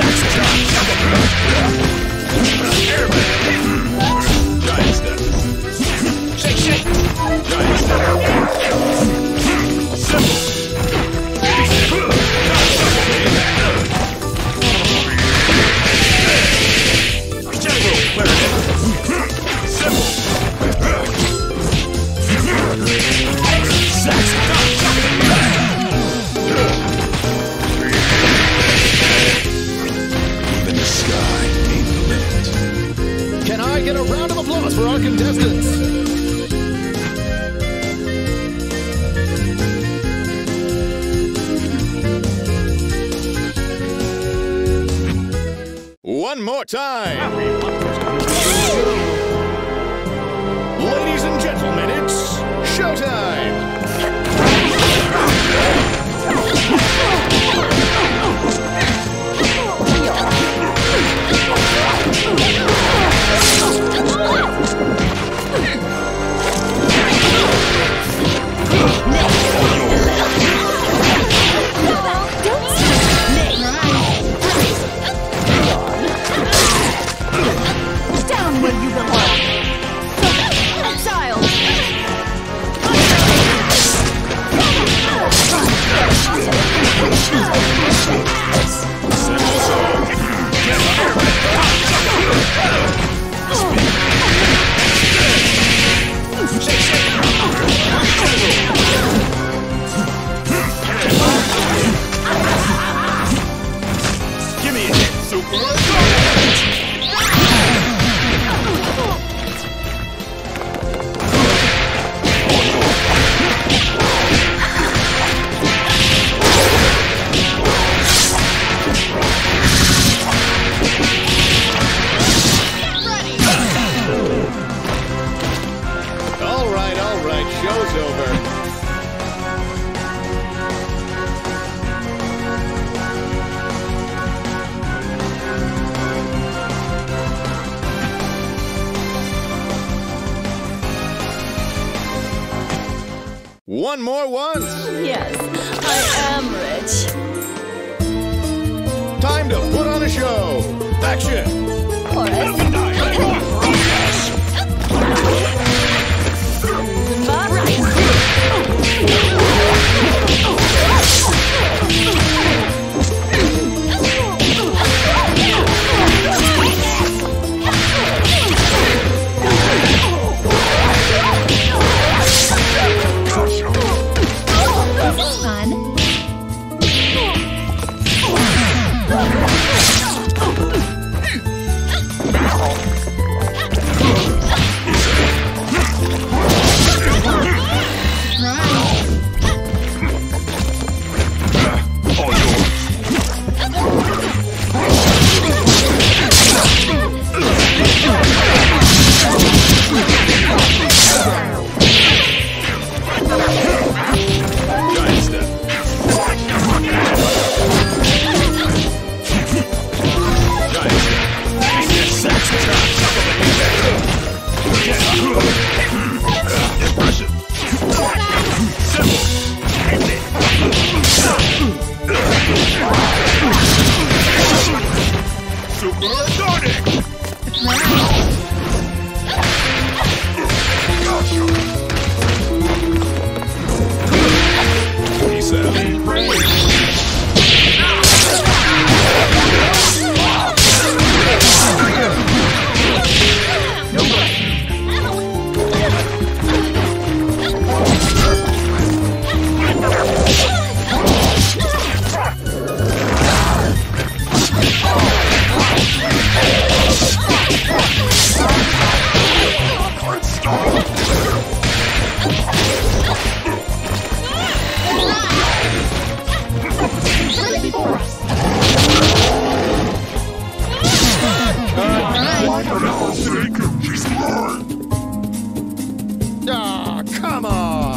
Giant limit. Can I get a round of applause for our contestants? One more time. Ladies Give me a hit, super. One more once. Yes, I am rich. Time to put on a show. Action. Fun. Ah, come on.